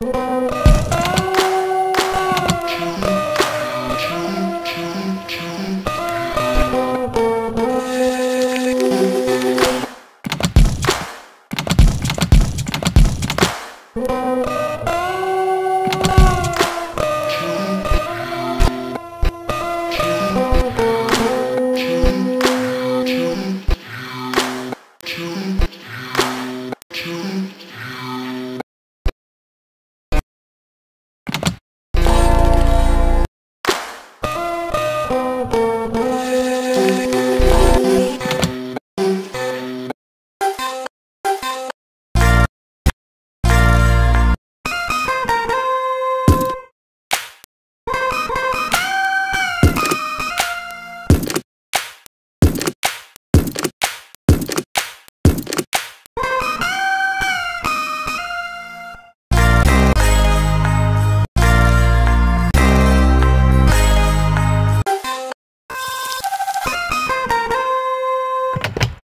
you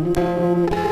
Música